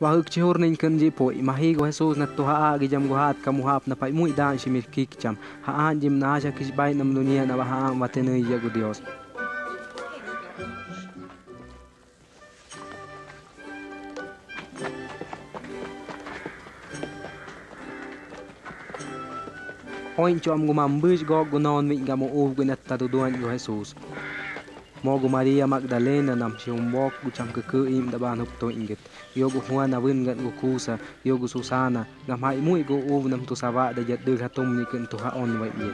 واهڪ چور نه ئي ڪمزيپ مهي گس نماد ڪم هاپ نمين گدام yo Jesus. Mogu Maria Magdalena nam si umbok gucam ke im da ban hup to inget. Yogu Juana win gan gu kusa, yogu Susana, ngam hai mui go uv nam tu sawa da jat dur hatum ni ken tu ha on wai ye.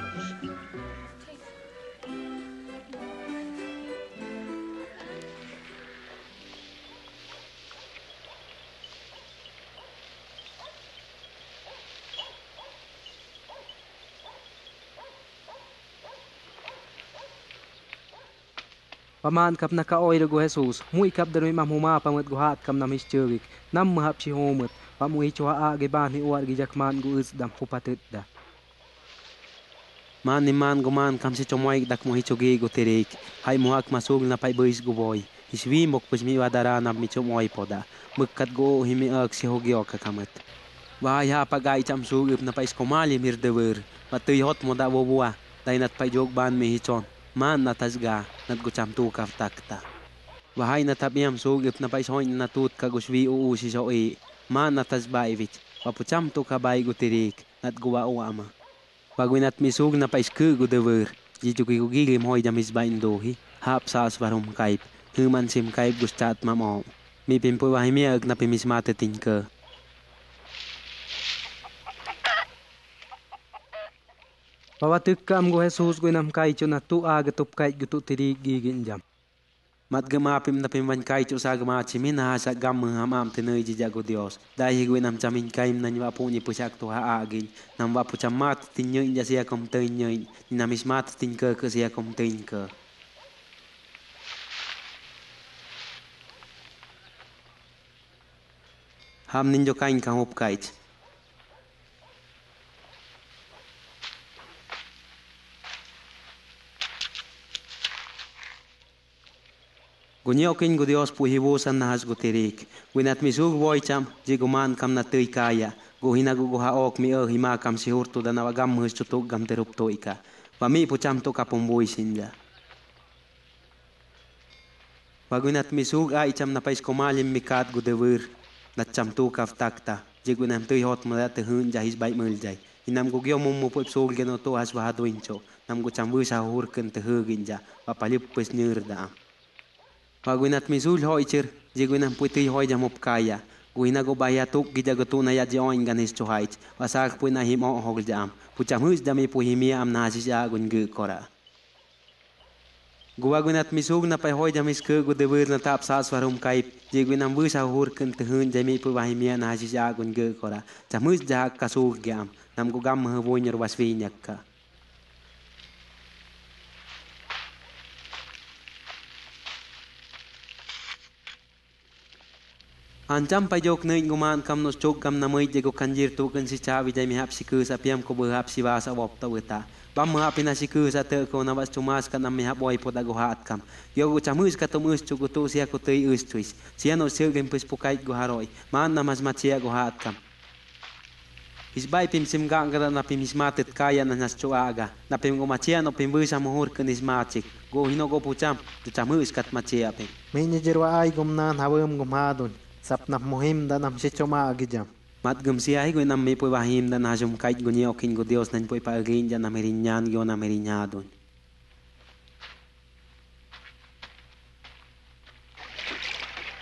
Paman kap na kaoy go Jesus, mui kap dar mam huma pamat go kam nam his chugik, nam mahap si homet, pa mui chwa a ge ban hi uar gi jakman go is dam hupatet da. Man man go man kam si chomoy dak mo hichogi go terik, hay muhak masug na pay boys go boy. Hiswi mok pus mi wadara na mi chomoy poda, mukkat go himi ak si hogyo ka kamat. Wah ya pagay cham sugip na pais komali mir dewer, matuy hot mo da bobua, dai nat pay jog ban mi hichon. Man na tasga nat gucam tu kaf takta. Wahay na tabiam sugip na paisoin na tut ka guswi uu si so i man na tasbaivich papucam tu ka bay gutirik nat guwa uama. Bagwin at misug na paisku gudewer jijuki gugigim hoy jamis ba indohi hap saas varum kaip human sim kaip gustat mamo. Mi pimpoy wahay miag na pimismate ka. Pawatukam go Jesus go nam kai chu na tu aga tup kai gu tu tiri gi gin jam. Mat gama pim na pim van kai chu sa gama chimin ha sa gam ham am tenei ji jago Dios. Dai go nam chamin kai na nywa pu ni pusak tu ha agin. Nam wa pu chamat tin nyo inja sia kom nyo ni nam ismat tin ke ke sia kom tein ke. Ham ninjo kain ka hop kait. Gunyo kin gu Dios pu hibusan na has gu tirik. Winat misug boy cham, jiguman kam na tuy kaya. Gu hinagu gu haok mi er hima kam si dan awagam mus tutuk gam terup to ika. Wami pu cham to kapumboy sinja. Wagunat misug ay cham na pais komalim mikat gu dewer. Nat cham tu kaf takta. Jigunam tuy hot mo te jahis bay muljay. Inam gu gyo mummu pu ipsul geno to has wahaduincho. Nam gu cham busa hurken te huginja. Wapalip pes nyurda am. Waguinat misul hoichir, jiguinan puiti hoya mopkaya. Guina go bayatuk gijagotuna ya join ganis to height. Wasak puina him o hogjam. Puchamus dami puhimia am nazija gungu kora. Guwagunat misug na payhoy jamis ke gudebur na tap sa swarum kaip jiguinam bu sahur ken tehun jami puwahimia na hazija gungu kora. Chamus jak kasug gam. Nam gugam mahwoin yerwasvi nyakka. Ancam pa jok nei nguman kam nos chok kam na mai jego kanjir tu kan si chawi jai mi hap si ku sa piam ko bu hap si wa sa wop ta weta. Bam ma hap na si ku sa te ko na was chumas kan mi hap boy poda go hat kam. Yo go chamus ka tumus chu go tu sia ko tei us tuis. Sia no sel gem pus pukai go haroi. Man na mas matia go hat kam. Isbay pim sim gang gara na pim ismatet kaya na nas chuaga. Na pim go matia no pim busa muhur kan ismatik. Go hino go pucham. Tu chamus kat matia pim. May jirwa ay gumnan hawem gumadon. Sapnap muhim da nam si choma agijam. Mat gum si ay gwen nam mi po wahim da najum kait gunyo kin go Dios nan po ipagin ja nam rinyan gyo nam rinyadon.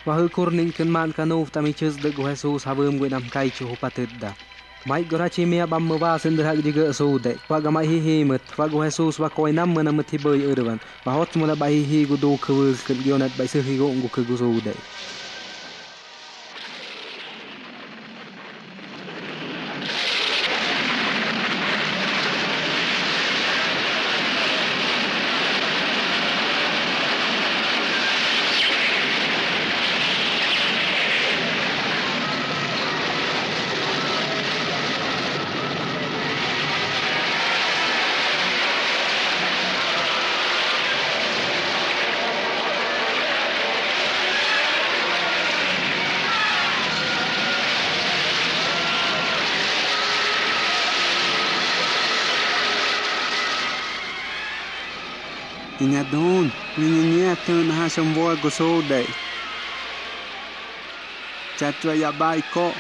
Wahu kurning ken man kanuf tami chus de go Jesus hawem gwen nam kai chu hupatet da. Mai gora chi mia bam mo ba sen hak jiga so de. Wa ga mai hi hi wa go Jesus wa koi nam mana mut hi boy urban. Wa hot mo da bai hi go do ken gyo nat bai se hi go ngu khu so Minha don, menininha tan hasham voa gosou dei. Chatua yabai ko.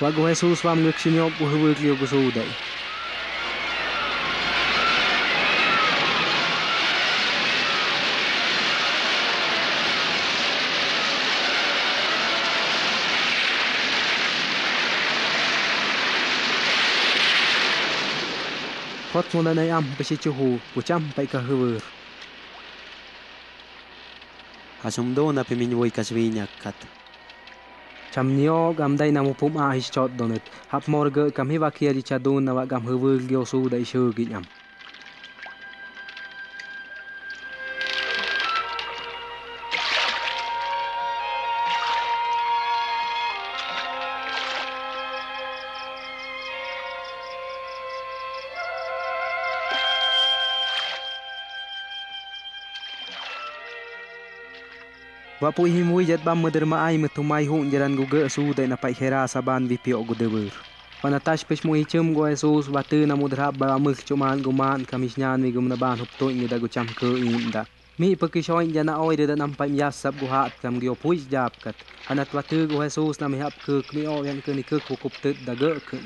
Wago Jesus vam nuksinyo buhuwil kiyo gosou dei. Hư liêu của sâu đấy. Hot mo na am pasi chuhu pucham pai ka hư Hasum do na pimin woy kaswinya kat. Cham nyo gam dai namu pum a his chot donet. Hap morga kam hiwa kia di chadun na wa gam hư liêu su dai shu gi am. Wapu himui jat bam meder ma ai metu mai hun jaran gu ge su dai na pai khera saban vi pio gu debur. Wana tash pes mu hichem go Jesus watu na mudra ba muk cuman guman kamis nyan vi gum na ban hup to ingi da gu cham ke inda. Mi peki shoin jana oi de nam pai yas sab gu hat kam gyo puis jap kat. Anat watu gu Jesus na mi hap ke mi o yan ke ni ke ku kup tet da ge ke.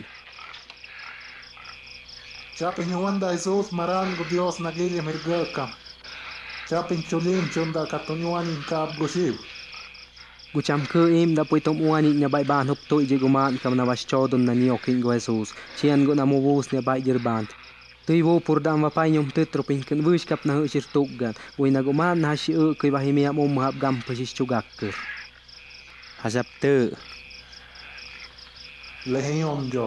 Chapin Wanda Jesus maran gu Dios nagili mirgakam. Chapin chulin chunda katunyuan in kap gusib. Gu cham ke im da pui tom uani nya bai ban hup to ije guman kam na was chodon na ni okin go Jesus. Chian go na mu bus ne bai jer band. Tui wo pur dam wa pai nyum tet tropin ken wis kap na hu sir tugan. Ui na guman na shi e kai wahi mi am um hap gam pesis chugak ke. Hasap te. Lehion jo.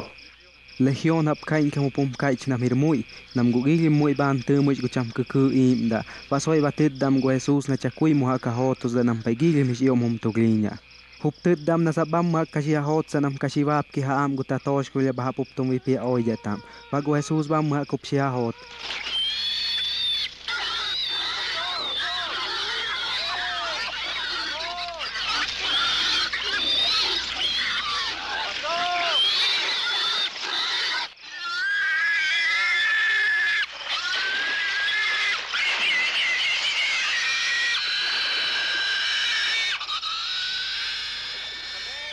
Lehion hap kain kamu pum kai china mir mui. Nam gu gili mui ban te mui gu cham ke ke im da. Wasoi wa tet dam go Jesus na chakui mu ha hotos da nam pai gili mis iom hum to glinya. Hup dam na sabam ha kashi hot sa nam kashi wap ki ha am gu ta tosh kulia ba hap up tum vipi oi jatam. Wa go Jesus bam ha kup si ha hot.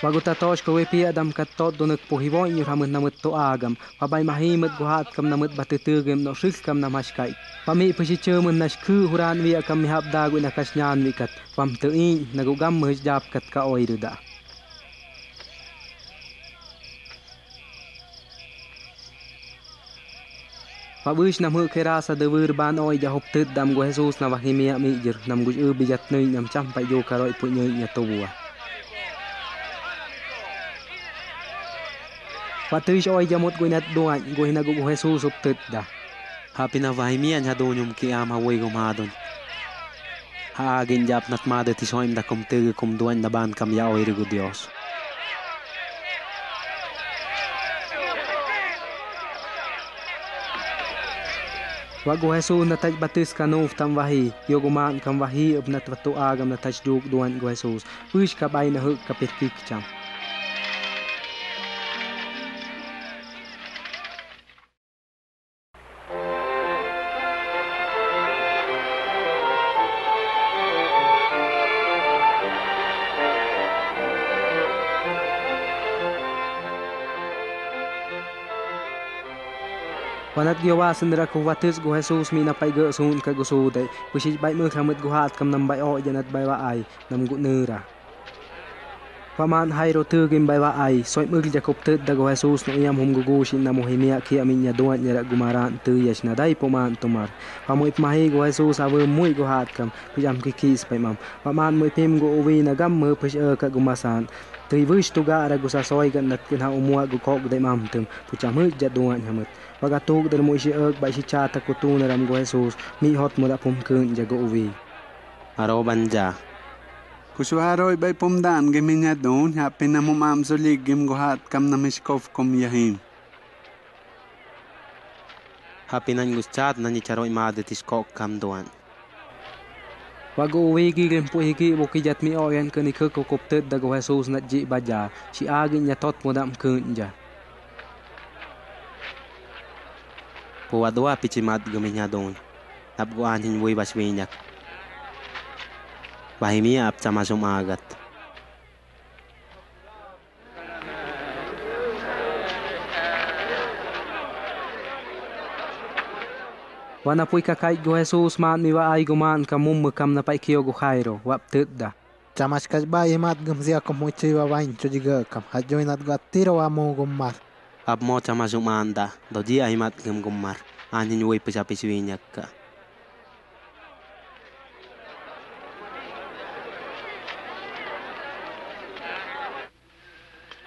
Wago ta tosh ko wepi adam kat tot donek po hiwo inyo hamut namut to agam. Wabay mahimut guhat kam namut batutugem no shik kam namashkai. Pami pasi chemun nash ku huran wi akam mihap dagu na kasnyan wi kat. Pam to in nagugam mhis jap kat ka oiruda. Pabush nam hu kera sa devur ban oi ja hop tet dam Patush oi jamot go nat duan go hina go Jesus hop tet da. Hapi na vahimian ha do nyum ki am ha woy gum hadon. Ha agin jap nat made ti soim da kum te kum duan da ban kam ya oi rigu Dios. Wago Jesus na taj batis kanuf tam wahi, yogo man kam wahi up nat watu agam na taj duk duan go Jesus. Wish ka bay na huk kapit kik cham. Wanat gyawa sendera ko watis go Jesus mi na pai ge sun ka go su dai. Kusi bai mu khamut go hat kam nam bai o janat bai wa ai nam gu nera. Paman hai ro tu gim bai wa ai soi mu jakob tet da go Jesus no yam hum go go shin na mohimia ki amin nya doan nya gumaran tu yes na dai poman tumar. Pamu ip mahi go Jesus awe mui go hat kam pijam ki kis pai mam. Paman mu pim go uwi na gam mu pis e ka gumasan. Tui wish tu ga ara go sa soi gan nat kin ha umua go kok dai mam tum. Pucha mu jaduan hamut. Pagatuk del mo isi ag ba isi chata ko tu na ram go Jesus mi hot mo da pum kun jago uwi. Aro banja. Kusuharoy bay pumdan giminya don hapi na mumam sulig gim guhat kam na miskov kum yahim. Hapi nan gustat na ni charoy made ti skok kam duan. Wago wegi gempo higi boki jat mi oyan ke ni ke ko koptet da go Jesus nat ji baja. Si agi nya tot modam kunja. Po wadwa pichimat gaminya don. Nap go anhin woi baswinyak. Bahimi ap sama sumagat. Wana pui kakai go Jesus man mi wa ai go man kamum kam na pai kio go khairo wap da. Chamas kas ba yemat gum zia kom mo chiwa wain cho jiga kam ha joinat ga tiro wa mo mar. Ap mo sama sumanda. Do di ahimat gam gumar. Anhin woi pesapisiwinyak ka.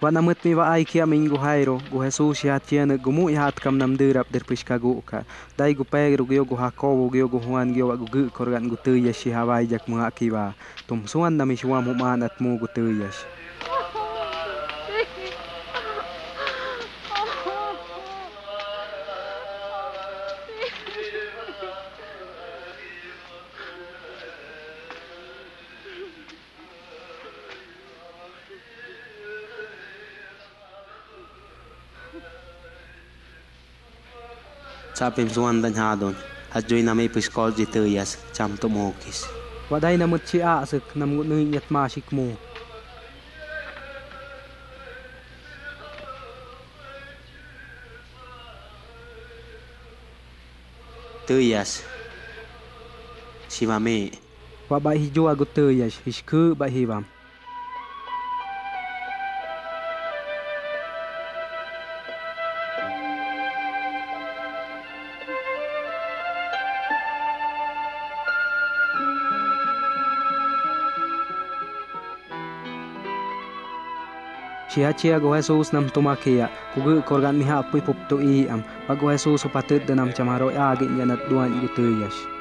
Wana mut mi wa ai kia minggu hairo go Jesus ya tiana go mu ya hat kam nam derap der pis ka go ka. Dai go pegro go go hakobo go go huan go go gu korgan go tu ya shi hawai jak mu akiwa. Tum suan na mi shwa mu man at Sapim suan dan hadon. At joy na may piskol di tuyas. Cham tumokis. Wadai na mut si a sek nam go nui nyat masik mu. Tuyas. Si mami. Wa ba hi jo go tu Chia go Jesus nam tumakia kugu korgan miha pui pop to i am pag go Jesus da nam chamaro agi nyanat duan gu tuyas.